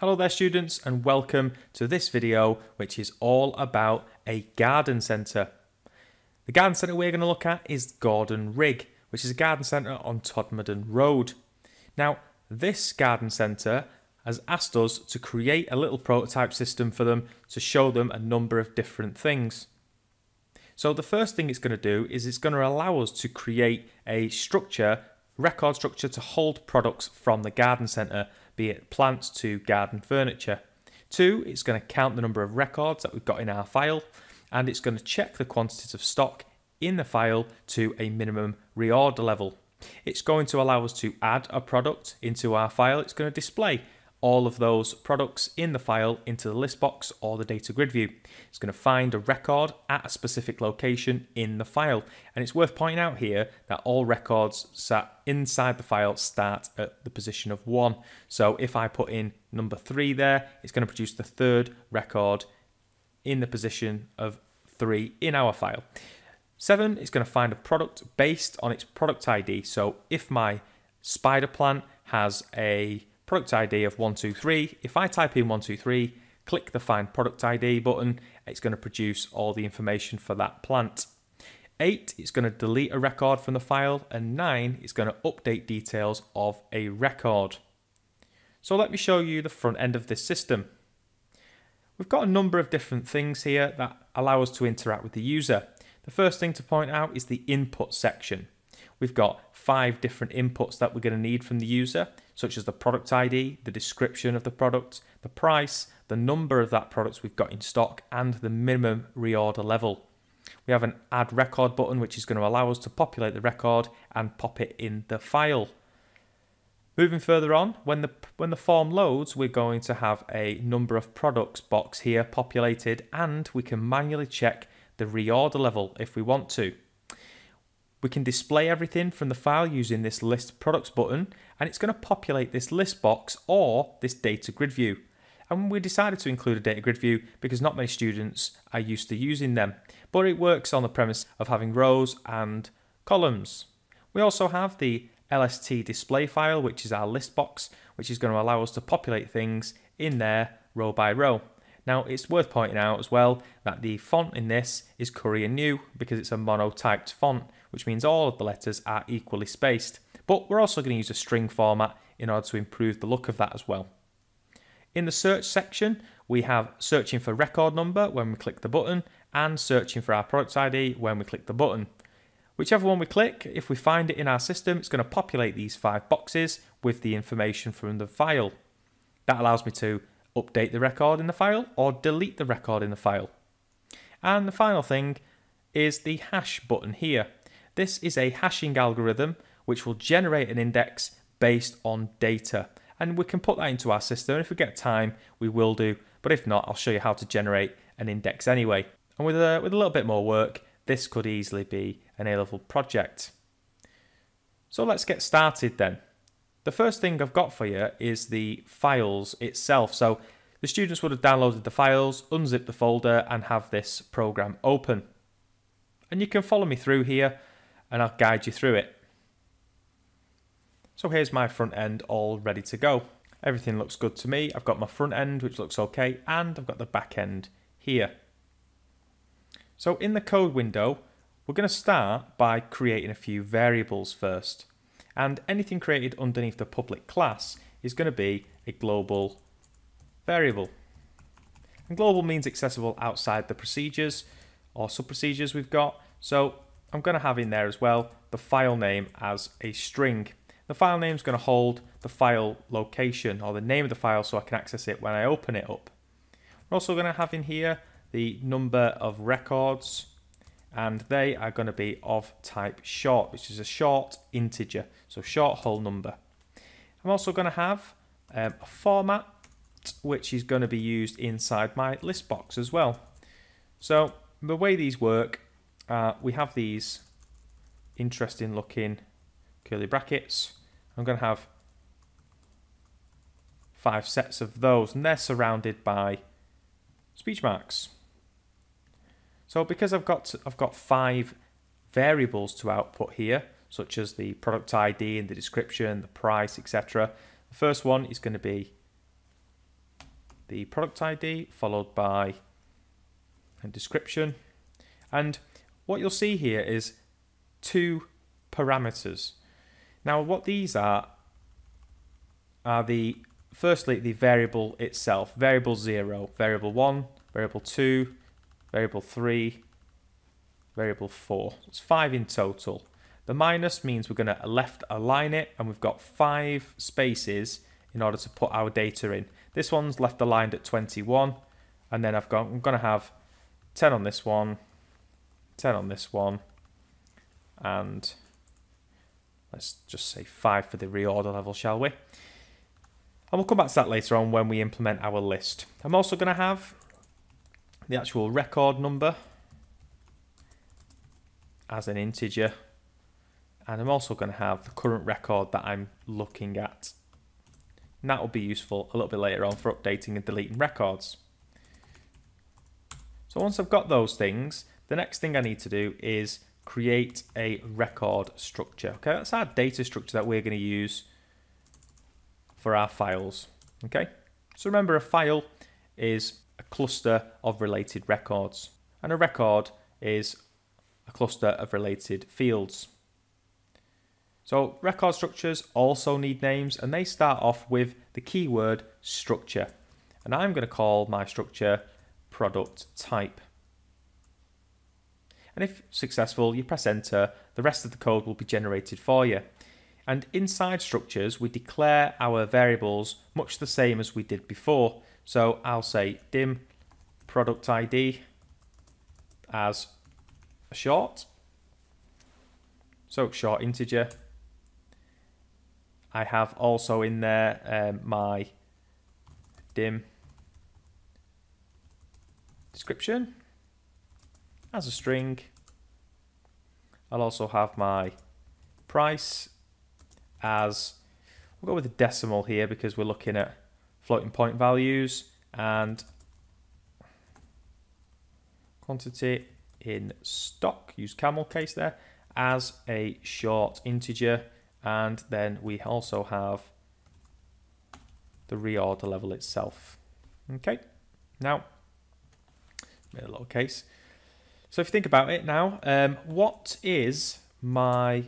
Hello there students and welcome to this video which is all about a garden centre. The garden centre we're going to look at is Gordon Rigg which is a garden centre on Todmorden Road. Now this garden centre has asked us to create a little prototype system for them to show them a number of different things. So the first thing it's going to do is it's going to allow us to create a structure, record structure to hold products from the garden centre be it plants to garden furniture. Two, it's going to count the number of records that we've got in our file, and it's going to check the quantities of stock in the file to a minimum reorder level. It's going to allow us to add a product into our file. It's going to display all of those products in the file into the list box or the data grid view. It's going to find a record at a specific location in the file. And it's worth pointing out here that all records sat inside the file start at the position of one. So if I put in number three there, it's going to produce the third record in the position of three in our file. Seven is going to find a product based on its product ID. So if my spider plant has a product ID of 123. If I type in 123, click the Find Product ID button, it's going to produce all the information for that plant. 8 is going to delete a record from the file, and 9 is going to update details of a record. So let me show you the front end of this system. We've got a number of different things here that allow us to interact with the user. The first thing to point out is the input section. We've got five different inputs that we're going to need from the user such as the product ID, the description of the product, the price, the number of that product we've got in stock, and the minimum reorder level. We have an add record button which is going to allow us to populate the record and pop it in the file. Moving further on, when the when the form loads, we're going to have a number of products box here populated and we can manually check the reorder level if we want to. We can display everything from the file using this list products button and it's going to populate this list box or this data grid view. And we decided to include a data grid view because not many students are used to using them, but it works on the premise of having rows and columns. We also have the LST display file, which is our list box, which is going to allow us to populate things in there row by row. Now, it's worth pointing out as well that the font in this is Courier New because it's a monotyped font, which means all of the letters are equally spaced. But we're also going to use a string format in order to improve the look of that as well. In the search section, we have searching for record number when we click the button and searching for our product ID when we click the button. Whichever one we click, if we find it in our system, it's going to populate these five boxes with the information from the file. That allows me to update the record in the file or delete the record in the file. And the final thing is the hash button here. This is a hashing algorithm which will generate an index based on data. And we can put that into our system. If we get time, we will do. But if not, I'll show you how to generate an index anyway. And with a, with a little bit more work, this could easily be an A-level project. So let's get started then. The first thing I've got for you is the files itself. So the students would have downloaded the files, unzip the folder and have this program open. And you can follow me through here and I'll guide you through it. So here's my front end all ready to go. Everything looks good to me. I've got my front end which looks okay and I've got the back end here. So in the code window, we're going to start by creating a few variables first and anything created underneath the public class is going to be a global variable. And global means accessible outside the procedures or sub-procedures we've got. So I'm going to have in there as well the file name as a string. The file name is going to hold the file location or the name of the file so I can access it when I open it up. We're also going to have in here the number of records and they are going to be of type short, which is a short integer, so short whole number. I'm also going to have um, a format which is going to be used inside my list box as well. So the way these work, uh, we have these interesting looking curly brackets. I'm going to have five sets of those and they're surrounded by speech marks. So because I've got I've got five variables to output here, such as the product ID and the description, the price, etc. The first one is going to be the product ID followed by a description. And what you'll see here is two parameters. Now what these are are the firstly the variable itself, variable 0, variable 1, variable 2, variable 3, variable 4. It's 5 in total. The minus means we're going to left align it and we've got 5 spaces in order to put our data in. This one's left aligned at 21 and then I've got, I'm going to have 10 on this one, 10 on this one and let's just say 5 for the reorder level shall we. And we'll come back to that later on when we implement our list. I'm also going to have the actual record number as an integer. And I'm also going to have the current record that I'm looking at. And that will be useful a little bit later on for updating and deleting records. So once I've got those things, the next thing I need to do is create a record structure. Okay, that's our data structure that we're going to use for our files. Okay, so remember a file is a cluster of related records, and a record is a cluster of related fields. So record structures also need names and they start off with the keyword structure. And I'm going to call my structure product type. And if successful, you press enter, the rest of the code will be generated for you. And inside structures, we declare our variables much the same as we did before. So I'll say dim product ID as a short. So short integer. I have also in there um, my dim description as a string. I'll also have my price as we'll go with a decimal here because we're looking at floating point values and quantity in stock, use camel case there, as a short integer. And then we also have the reorder level itself. Okay, now, a little case. So if you think about it now, um, what is my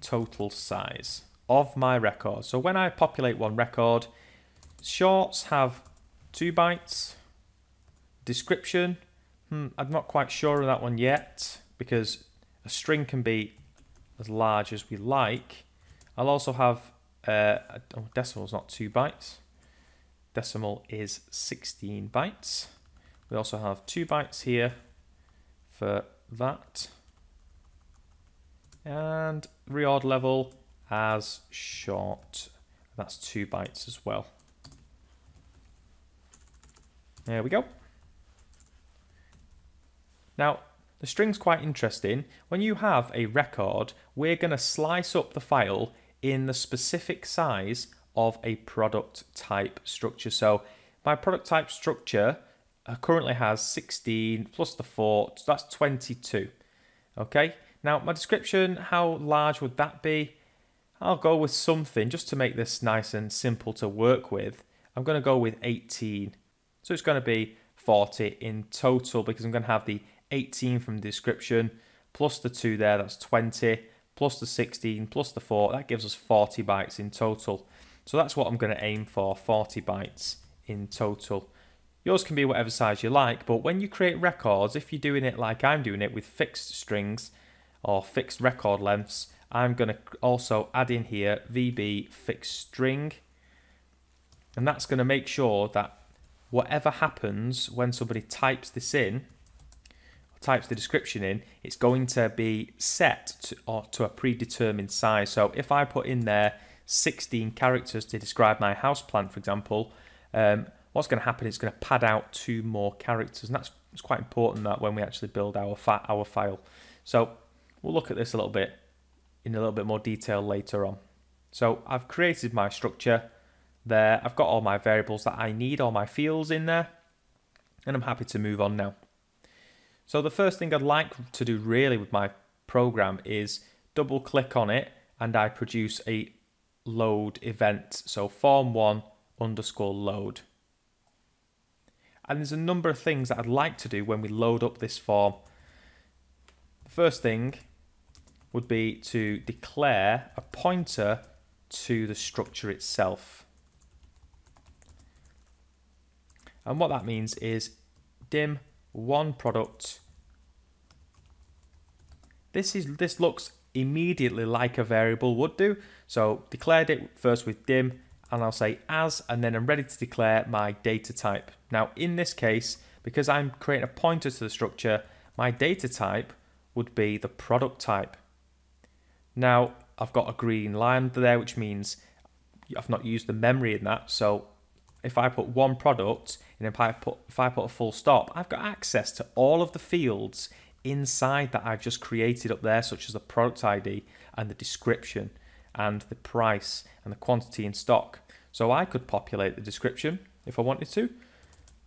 total size? of my record. So when I populate one record, shorts have two bytes. Description, hmm, I'm not quite sure of that one yet because a string can be as large as we like. I'll also have, uh, oh, decimal is not two bytes. Decimal is 16 bytes. We also have two bytes here for that. And reorder level as short. That's two bytes as well. There we go. Now, the string's quite interesting. When you have a record, we're going to slice up the file in the specific size of a product type structure. So my product type structure Uh, currently has 16 plus the 4, so that's 22. Okay, now my description, how large would that be? I'll go with something just to make this nice and simple to work with. I'm going to go with 18. So it's going to be 40 in total because I'm going to have the 18 from the description plus the 2 there, that's 20, plus the 16, plus the 4, that gives us 40 bytes in total. So that's what I'm going to aim for, 40 bytes in total. Yours can be whatever size you like, but when you create records, if you're doing it like I'm doing it with fixed strings or fixed record lengths, I'm going to also add in here VB fixed string. And that's going to make sure that whatever happens when somebody types this in, types the description in, it's going to be set to, or to a predetermined size. So if I put in there 16 characters to describe my house plant, for example, um, what's going to happen is going to pad out two more characters. And that's it's quite important that when we actually build our, our file. So we'll look at this a little bit in a little bit more detail later on. So I've created my structure there. I've got all my variables that I need, all my fields in there, and I'm happy to move on now. So the first thing I'd like to do really with my program is double click on it and I produce a load event. So form one underscore load. And there's a number of things that I'd like to do when we load up this form. The first thing would be to declare a pointer to the structure itself. And what that means is dim one product. This is this looks immediately like a variable would do. So declared it first with dim and I'll say as and then I'm ready to declare my data type. Now in this case, because I'm creating a pointer to the structure, my data type would be the product type. Now I've got a green line there, which means I've not used the memory in that. So if I put one product and if I put if I put a full stop, I've got access to all of the fields inside that I've just created up there, such as the product ID and the description and the price and the quantity in stock. So I could populate the description if I wanted to.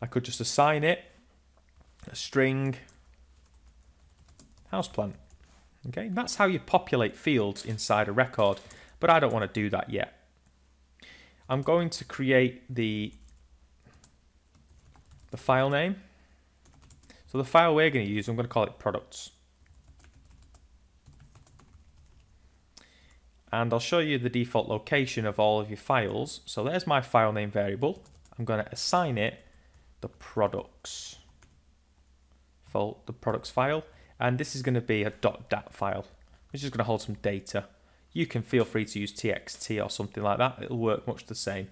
I could just assign it a string houseplant. Okay, that's how you populate fields inside a record, but I don't want to do that yet. I'm going to create the, the file name. So the file we're going to use, I'm going to call it products. And I'll show you the default location of all of your files. So there's my file name variable. I'm going to assign it the products, the products file. And this is going to be a .dat file, which is going to hold some data you can feel free to use txt or something like that. It'll work much the same.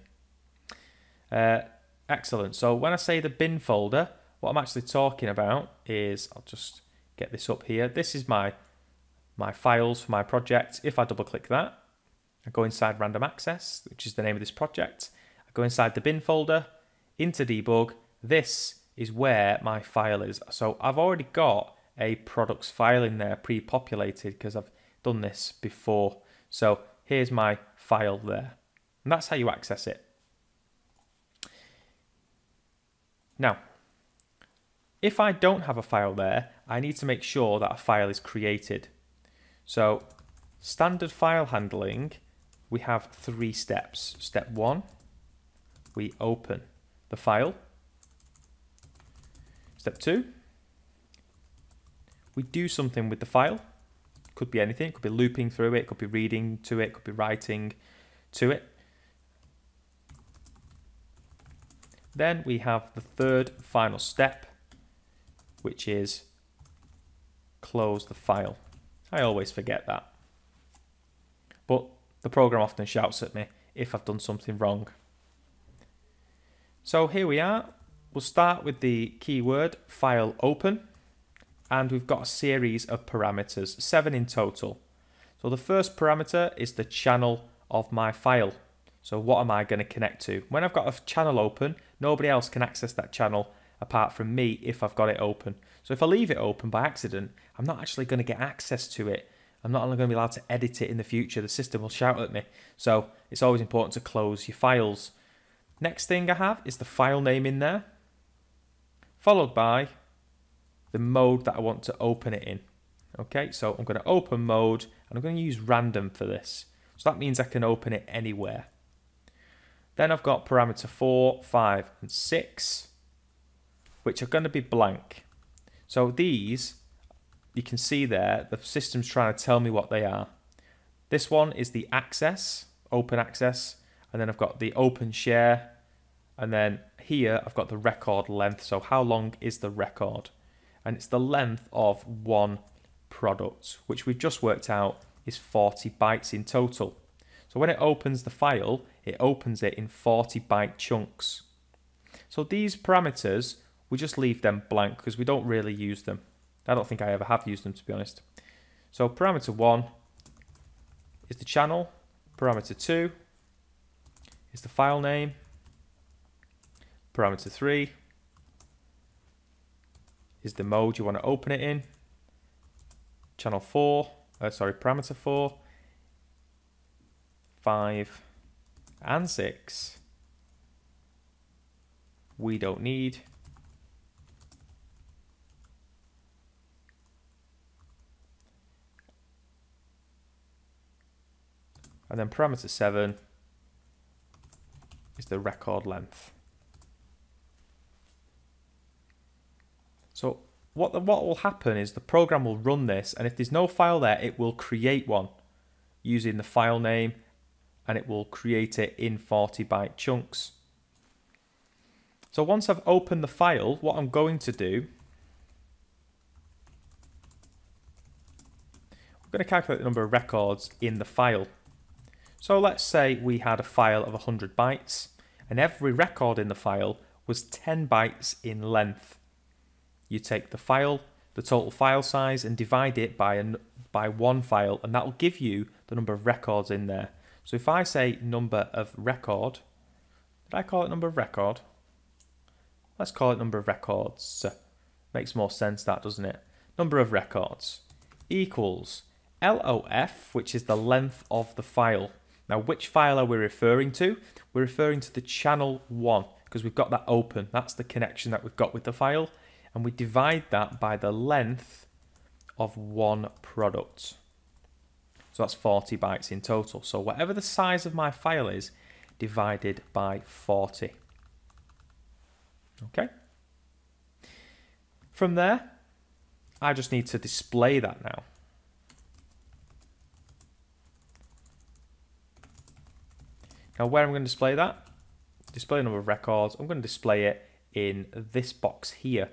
Uh, excellent. So when I say the bin folder, what I'm actually talking about is, I'll just get this up here. This is my, my files for my project. If I double click that, I go inside random access, which is the name of this project. I go inside the bin folder, into debug. This is where my file is. So I've already got a products file in there pre-populated because I've done this before. So here's my file there. And that's how you access it. Now, if I don't have a file there, I need to make sure that a file is created. So standard file handling, we have three steps. Step one, we open the file. Step two, we do something with the file. Could be anything. It could be looping through it. Could be reading to it. Could be writing to it. Then we have the third final step, which is close the file. I always forget that. But the program often shouts at me if I've done something wrong. So here we are. We'll start with the keyword file open and we've got a series of parameters, seven in total. So the first parameter is the channel of my file. So what am I going to connect to? When I've got a channel open, nobody else can access that channel apart from me if I've got it open. So if I leave it open by accident, I'm not actually going to get access to it. I'm not only going to be allowed to edit it in the future, the system will shout at me. So it's always important to close your files. Next thing I have is the file name in there, followed by the mode that I want to open it in. Okay, so I'm going to open mode and I'm going to use random for this. So that means I can open it anywhere. Then I've got parameter 4, 5 and 6 which are going to be blank. So these, you can see there, the system's trying to tell me what they are. This one is the access, open access, and then I've got the open share, and then here I've got the record length, so how long is the record? and it's the length of one product, which we've just worked out is 40 bytes in total. So when it opens the file, it opens it in 40 byte chunks. So these parameters, we just leave them blank because we don't really use them. I don't think I ever have used them to be honest. So parameter 1 is the channel, parameter 2 is the file name, parameter 3 is the mode you want to open it in. Channel 4, uh, sorry, parameter 4, 5, and 6 we don't need. And then parameter 7 is the record length. So what, the, what will happen is the program will run this, and if there's no file there, it will create one using the file name, and it will create it in 40 byte chunks. So once I've opened the file, what I'm going to do, I'm going to calculate the number of records in the file. So let's say we had a file of 100 bytes, and every record in the file was 10 bytes in length. You take the file, the total file size, and divide it by, an, by one file, and that will give you the number of records in there. So if I say number of record, did I call it number of record? Let's call it number of records. Makes more sense that, doesn't it? Number of records equals LOF, which is the length of the file. Now, which file are we referring to? We're referring to the channel 1 because we've got that open. That's the connection that we've got with the file. And we divide that by the length of one product. So that's 40 bytes in total. So whatever the size of my file is, divided by 40. Okay. From there, I just need to display that now. Now where I'm going to display that, display number of records, I'm going to display it in this box here.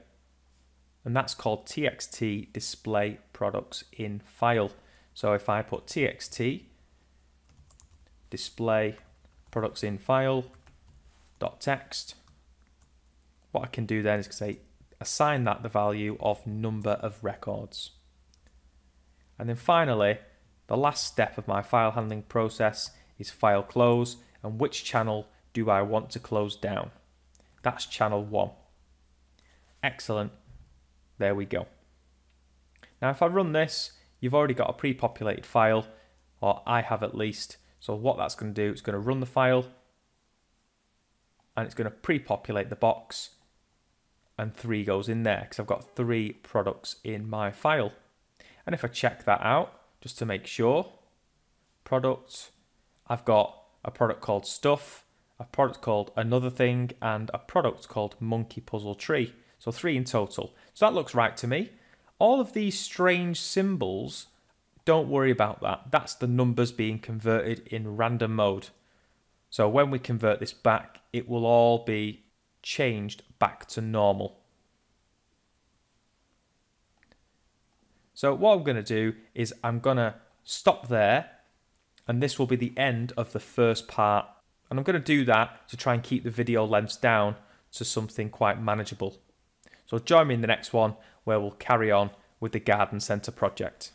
And that's called txt display products in file. So if I put txt display products in file dot text what I can do then is say assign that the value of number of records. And then finally, the last step of my file handling process is file close and which channel do I want to close down. That's channel 1. Excellent. There we go. Now if I run this, you've already got a pre-populated file, or I have at least. So what that's going to do, it's going to run the file, and it's going to pre-populate the box and 3 goes in there because I've got three products in my file. And if I check that out, just to make sure, products, I've got a product called Stuff, a product called Another Thing, and a product called Monkey Puzzle Tree. So three in total. So that looks right to me. All of these strange symbols, don't worry about that. That's the numbers being converted in random mode. So when we convert this back, it will all be changed back to normal. So what I'm going to do is I'm going to stop there and this will be the end of the first part. And I'm going to do that to try and keep the video lengths down to something quite manageable. So join me in the next one where we'll carry on with the garden centre project.